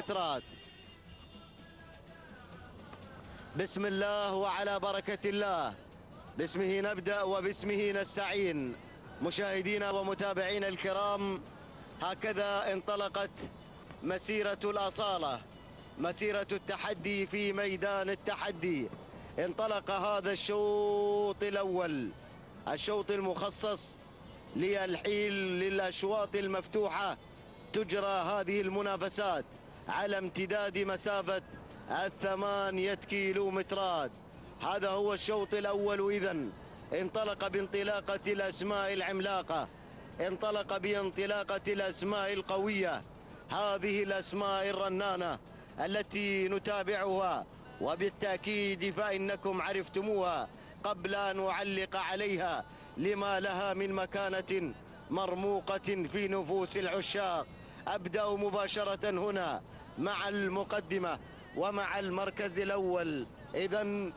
مترات بسم الله وعلى بركة الله. باسمه نبدأ وباسمه نستعين. مشاهدينا ومتابعينا الكرام هكذا انطلقت مسيرة الأصالة مسيرة التحدي في ميدان التحدي. انطلق هذا الشوط الأول الشوط المخصص للحيل للأشواط المفتوحة تجرى هذه المنافسات. على امتداد مسافة الثمانية كيلومترات. هذا هو الشوط الأول إذا انطلق بانطلاقة الأسماء العملاقة. انطلق بانطلاقة الأسماء القوية. هذه الأسماء الرنانة التي نتابعها وبالتأكيد فإنكم عرفتموها قبل أن أعلق عليها لما لها من مكانة مرموقة في نفوس العشاق. أبدأ مباشرة هنا. مع المقدمة ومع المركز الأول. إذا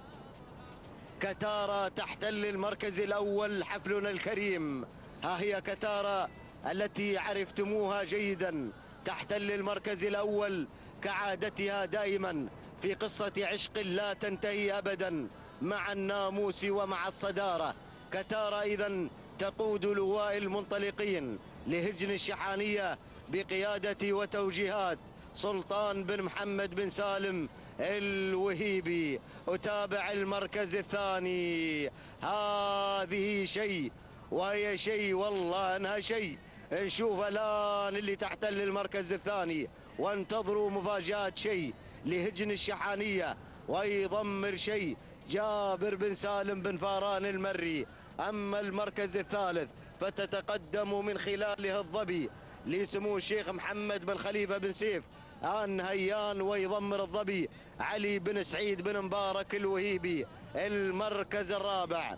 كتارا تحتل المركز الأول حفلنا الكريم. ها هي كتارا التي عرفتموها جيدا. تحتل المركز الأول كعادتها دائما في قصة عشق لا تنتهي أبدا مع الناموس ومع الصدارة. كتارا إذا تقود لواء المنطلقين لهجن الشحانية بقيادة وتوجيهات. سلطان بن محمد بن سالم الوهيبي أتابع المركز الثاني. هذه شيء وهي شيء والله أنها شيء. نشوف الآن اللي تحتل المركز الثاني. وانتظروا مفاجآت شيء لهجن الشحانية. ويضمر شيء جابر بن سالم بن فاران المري. أما المركز الثالث فتتقدم من خلاله الظبي لسمو الشيخ محمد بن خليفة بن سيف. آن هيان ويضمر الظبي. علي بن سعيد بن مبارك الوهيبي المركز الرابع.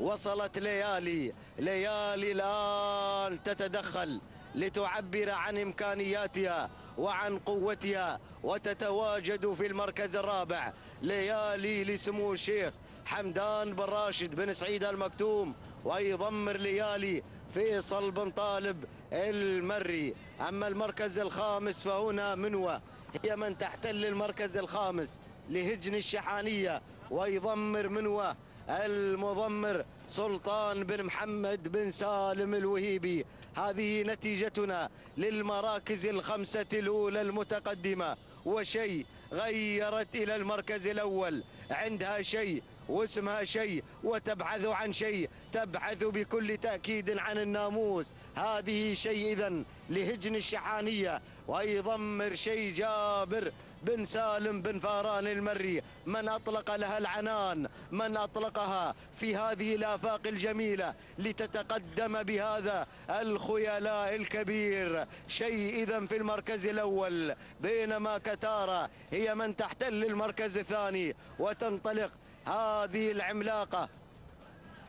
وصلت ليالي ليالي الآن تتدخل لتعبر عن إمكانياتها وعن قوتها وتتواجد في المركز الرابع. ليالي لسمو الشيخ حمدان بن راشد بن سعيد المكتوم. ويضمر ليالي فيصل بن طالب المري. أما المركز الخامس فهنا منوى هي من تحتل المركز الخامس لهجن الشحانية ويضمر منوى المضمر سلطان بن محمد بن سالم الوهيبي. هذه نتيجتنا للمراكز الخمسة الأولى المتقدمة وشيء غيرت إلى المركز الأول. عندها شيء واسمها شيء وتبحث عن شيء تبحث بكل تأكيد عن الناموس. هذه شيء إذا لهجن الشحانية. ويضمر شيء جابر بن سالم بن فاران المري. من أطلق لها العنان من أطلقها في هذه الآفاق الجميلة لتتقدم بهذا الخيلاء الكبير. شيء إذا في المركز الأول. بينما كتارا هي من تحتل المركز الثاني. وتنطلق هذه العملاقة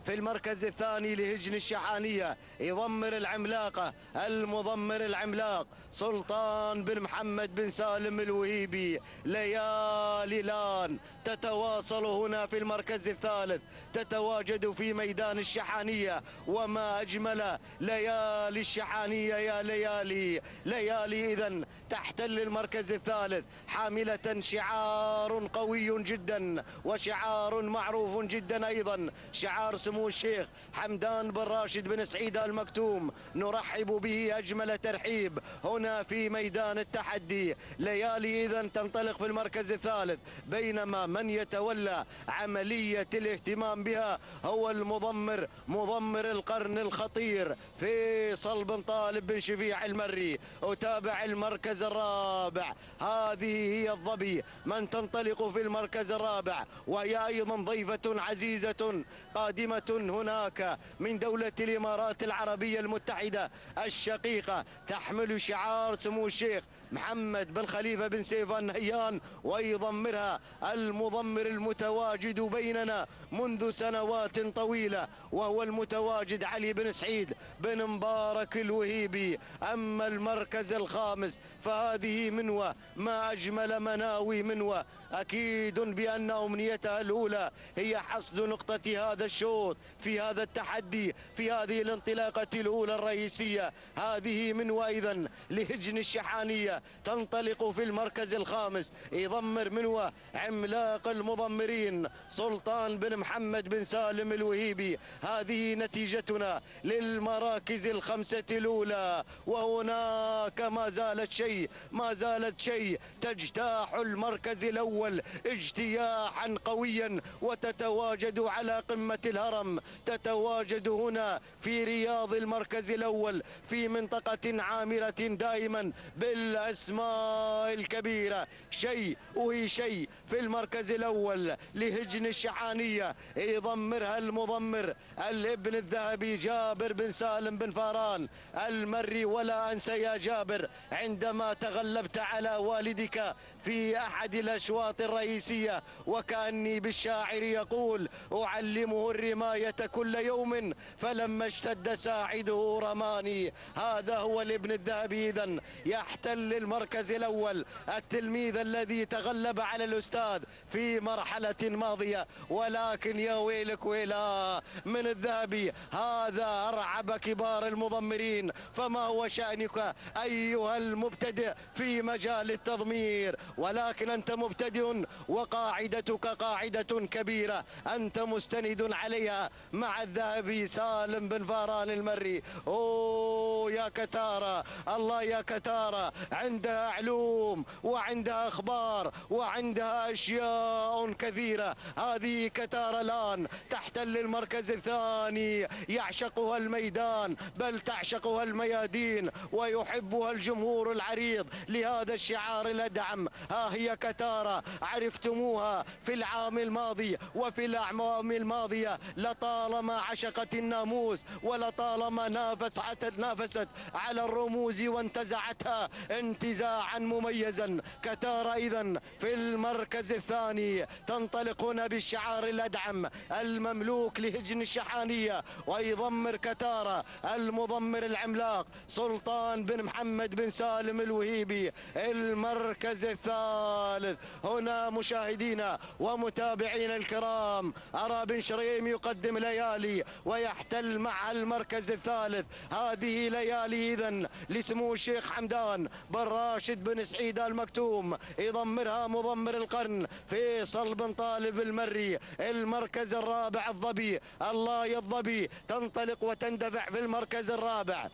في المركز الثاني لهجن الشحانية. يضمر العملاقة المضمر العملاق سلطان بن محمد بن سالم الوهيبي. ليالي لأن تتواصل هنا في المركز الثالث. تتواجد في ميدان الشحانية. وما أجمل ليالي الشحانية يا ليالي. ليالي إذا تحتل المركز الثالث. حاملة شعار قوي جدا وشعار معروف جدا أيضا. شعار سمو الشيخ حمدان بن راشد بن سعيد المكتوم. نرحب به أجمل ترحيب. هنا في ميدان التحدي. ليالي إذا تنطلق في المركز الثالث. بينما من يتولى عملية الاهتمام بها هو المضمر مضمر القرن الخطير. فيصل بن طالب بن شفيع المري. أتابع المركز الرابع. هذه هي الظبي من تنطلق في المركز الرابع. وهي أيضا ضيفة عزيزة قادمة هناك من دولة الإمارات العربية المتحدة الشقيقة. تحمل شعار سمو الشيخ محمد بن خليفة بن سيف النهيان ويضمرها المضمر المتواجد بيننا منذ سنوات طويلة وهو المتواجد علي بن سعيد بن مبارك الوهيبي. أما المركز الخامس فهذه منوى ما أجمل مناوي منوى أكيد بأن أمنيتها الأولى هي حصد نقطة هذا الشوط في هذا التحدي في هذه الانطلاقة الأولى الرئيسية. هذه منوى إذا لهجن الشحانية تنطلق في المركز الخامس. يضمر منوى عملاق المضمرين سلطان بن محمد بن سالم الوهيبي. هذه نتيجتنا للمراكز الخمسة الأولى. وهناك ما زالت شيء ما زالت شيء تجتاح المركز الأول. اجتياحا قويا وتتواجد على قمة الهرم. تتواجد هنا في رياض المركز الأول في منطقة عامرة دائما بالأسماء الكبيرة. شيء وهي شيء في المركز الأول لهجن الشحانية. يضمرها المضمر الابن الذهبي جابر بن سالم بن فاران. المري ولا أنسى يا جابر عندما تغلبت على والدك في أحد الأشواط الرئيسية وكأني بالشاعر يقول أعلمه الرماية كل يوم فلما اشتد ساعده رماني. هذا هو الابن الذهبي إذا يحتل المركز الأول. التلميذ الذي تغلب على الأستاذ في مرحلة ماضية. ولكن يا ويلك ويلا من الذهبي هذا أرعب كبار المضمرين. فما هو شأنك أيها المبتدئ في مجال التضمير؟ ولكن أنت مبتدئ وقاعدتك قاعدة كبيرة. أنت مستند عليها مع الذهبي سالم بن فاران المري. أوه يا كتارة الله يا كتارة عندها علوم وعندها أخبار وعندها أشياء كثيرة. هذه كتارة الآن تحتل المركز الثاني. يعشقها الميدان بل تعشقها الميادين ويحبها الجمهور العريض لهذا الشعار الأدعم. ها هي كتارة عرفتموها في العام الماضي وفي الأعوام الماضية. لطالما عشقت الناموس ولطالما نافست نافست على الرموز وانتزعتها انتزاعا مميزا. كتارة إذا في المركز الثاني تنطلق هنا بالشعار الأدعم المملوك لهجن الشحانية. ويضمر كتارة المضمر العملاق سلطان بن محمد بن سالم الوهيبي. المركز الثالث هنا مشاهدينا ومتابعينا الكرام أرى بن شريم يقدم ليالي ويحتل مع المركز الثالث. هذه ليالي إذا لسمو الشيخ حمدان بن راشد بن سعيد المكتوم. يضمرها مضمر القرن فيصل بن طالب المري المركز الرابع الظبي الله يا الظبي تنطلق وتندفع في المركز الرابع.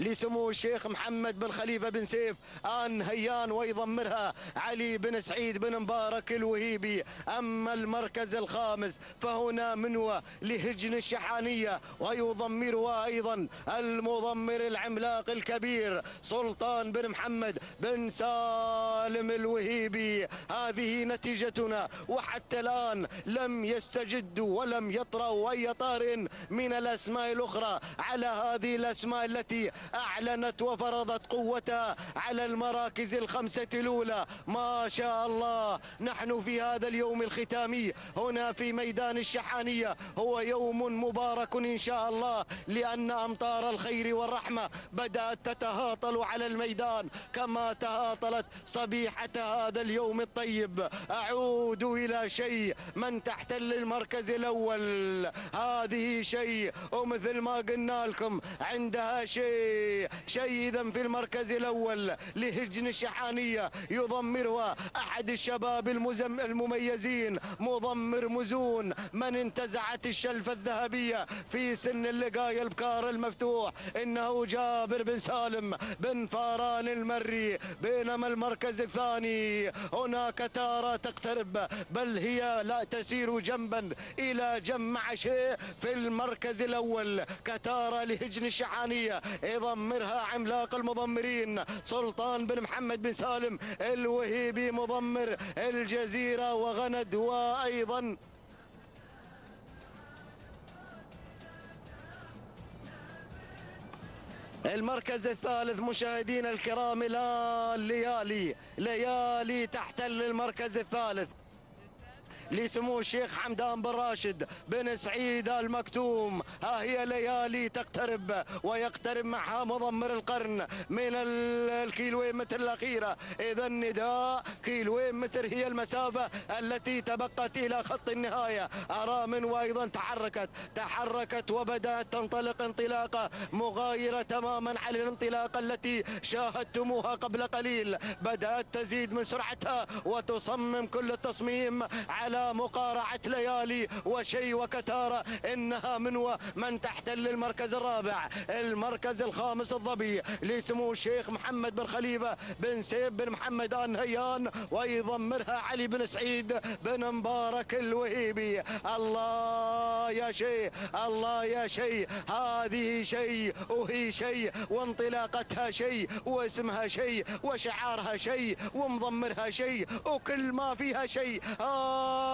لسمو الشيخ محمد بن خليفة بن سيف آن هيان ويضمرها علي بن سعيد بن مبارك الوهيبي. أما المركز الخامس فهنا منوى لهجن الشحانية ويضمرها أيضا المضمر العملاق الكبير سلطان بن محمد بن سالم الوهيبي. هذه نتيجتنا وحتى الآن لم يستجدوا ولم يطروا أي طار من الأسماء الأخرى على هذه الأسماء التي أعلنت وفرضت قوتها على المراكز الخمسة الأولى. ما شاء الله نحن في هذا اليوم الختامي هنا في ميدان الشحانية. هو يوم مبارك إن شاء الله لأن أمطار الخير والرحمة بدأت تتهاطل على الميدان كما تهاطلت صبيحة هذا اليوم الطيب. أعود إلى شيء من تحتل المركز الأول. هذه شيء ومثل ما قلنا لكم عندها شيء. شيء اذا في المركز الأول لهجن الشحانية يضمرها أحد الشباب المزم المميزين مضمر مزون من انتزعت الشلفه الذهبية في سن اللقاء البكار المفتوح إنه جابر بن سالم بن فاران المري بينما المركز الثاني هناك تارة تقترب بل هي لا تسير جنبا إلى جمع شيء في المركز الأول كتارة لهجن الشحانية. أيضا يضمرها عملاق المضمرين. سلطان بن محمد بن سالم الوهيبي مضمر الجزيرة وغند وأيضا المركز الثالث مشاهدينا الكرام الان ليالي ليالي تحتل المركز الثالث. لسمو الشيخ حمدان بن راشد بن سعيد المكتوم. ها هي ليالي تقترب ويقترب معها مضمر القرن من الكيلوين متر الأخيرة. إذا النداء كيلوين متر هي المسافة التي تبقت إلى خط النهاية. أرامن وأيضا تحركت. تحركت وبدأت تنطلق انطلاقة مغايرة تماما على الانطلاقة التي شاهدتموها قبل قليل. بدأت تزيد من سرعتها وتصمم كل التصميم على مقارعة ليالي وشي وكتارة إنها من من تحتل المركز الرابع المركز الخامس الظبي لسمو الشيخ محمد بن خليفة بن سيف بن محمد آل نهيان ويضمرها علي بن سعيد بن مبارك الوهيبي. الله يا شيء الله يا شيء هذه شيء وهي شيء وانطلاقتها شيء واسمها شيء وشعارها شيء ومضمرها شيء وكل ما فيها شيء. آه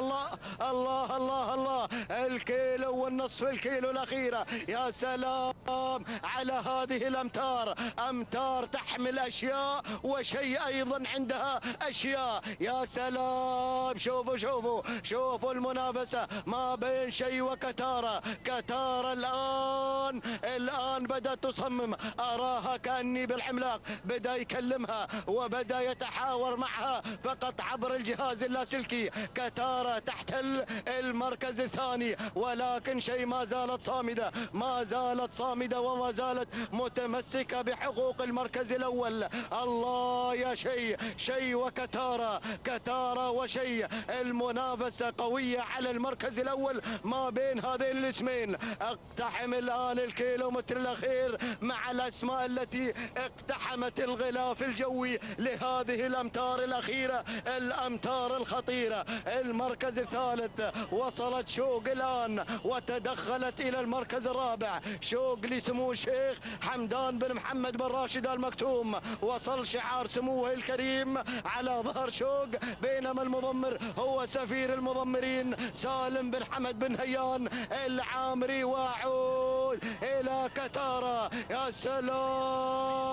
الله الله الله الله. الكيلو والنصف الكيلو الأخيرة. يا سلام على هذه الأمتار. أمتار تحمل أشياء وشيء أيضا عندها أشياء. يا سلام. شوفوا شوفوا شوفوا المنافسة ما بين شيء وكتارة. كتارة الآن الآن بدأت تصمم. أراها كأني بالعملاق بدأ يكلمها وبدأ يتحاور معها فقط عبر الجهاز اللاسلكي. كتارة تحتل المركز الثاني. ولكن شيء ما زالت صامدة ما زالت صامدة وما زالت متمسكة بحقوق المركز الأول. الله يا شيء شيء وكتارة كتارة وشيء المنافسة قوية على المركز الأول ما بين هذين الاسمين. اقتحم الآن الكيلومتر الأخير مع الأسماء التي اقتحمت الغلاف الجوي لهذه الأمتار الأخيرة الأمتار الخطيرة. المركز الثالث وصلت شوق الآن وتدخلت إلى المركز الرابع. شوق لسمو الشيخ حمدان بن محمد بن راشد المكتوم. وصل شعار سموه الكريم على ظهر شوق. بينما المضمر هو سفير المضمرين سالم بن حمد بن هيان العامري. وأعود. إلى كتارة. يا سلام!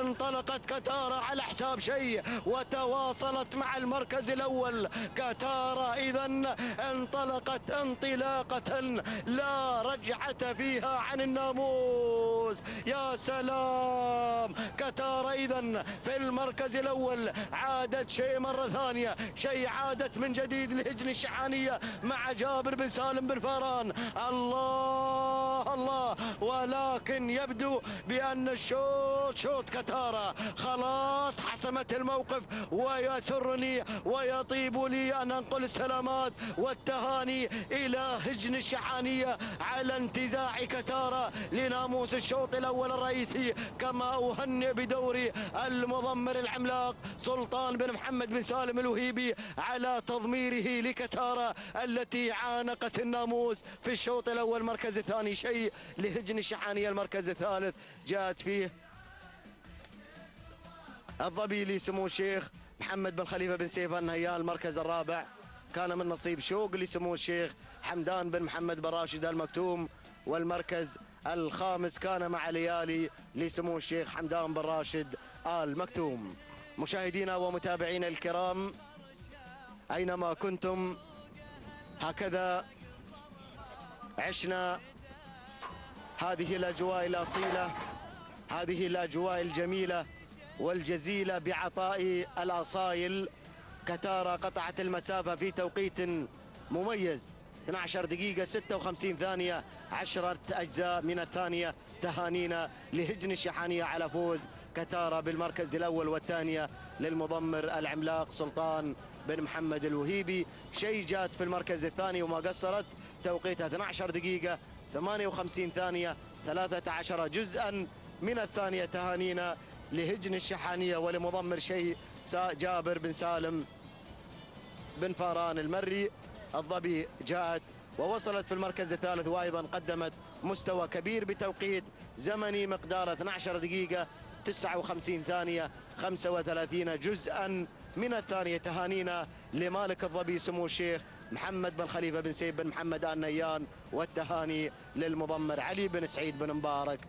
انطلقت كتارة على حساب شيء وتواصلت مع المركز الأول. كتارة إذا انطلقت انطلاقة لا رجعة فيها عن الناموس. يا سلام. كتارة إذا في المركز الأول. عادت شيء مرة ثانية. شيء عادت من جديد لهجن الشحانية مع جابر بن سالم بن فاران. الله الله. ولكن يبدو بأن الشوط شوط كتارة خلاص حسمت الموقف. ويسرني ويطيب لي أن أنقل السلامات والتهاني إلى هجن الشحانية على انتزاع كتارة لناموس الشوط. الأول الرئيسي كما أهنئ بدوري المضمر العملاق سلطان بن محمد بن سالم الوهيبي على تضميره لكتارة التي عانقت الناموس في الشوط الأول. المركز الثاني شيء لهجن الشحانية. المركز الثالث جاءت فيه الظبي لسمو الشيخ محمد بن خليفة بن سيف النهيان المركز الرابع كان من نصيب شوق لسمو الشيخ حمدان بن محمد بن راشد المكتوم. والمركز الخامس كان مع ليالي لسمو الشيخ حمدان بن راشد آل مكتوم. مشاهدينا ومتابعينا الكرام أينما كنتم هكذا عشنا هذه الأجواء الأصيلة هذه الأجواء الجميلة والجزيلة بعطاء الأصايل. كتارا قطعت المسافة في توقيت مميز. 12 دقيقة 56 ثانية عشرة أجزاء من الثانية. تهانينا لهجن الشحانية على فوز كتارا بالمركز الأول والثانية للمضمر العملاق سلطان بن محمد الوهيبي. شيء جات في المركز الثاني وما قصرت. توقيتها 12 دقيقة 58 ثانية 13 جزءا من الثانية. تهانينا لهجن الشحانية ولمضمر شيء جابر بن سالم بن فاران المري. الظبي جاءت ووصلت في المركز الثالث وأيضا قدمت مستوى كبير بتوقيت زمني مقداره 12 دقيقة 59 ثانية 35 جزءا. من الثانية تهانينا لمالك الظبي سمو الشيخ محمد بن خليفة بن سيف بن محمد آل نيان والتهاني للمضمر علي بن سعيد بن مبارك.